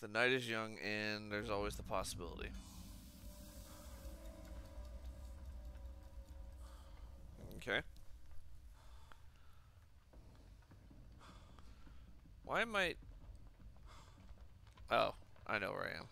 The night is young, and there's always the possibility. Okay. Why am I? Oh, I know where I am.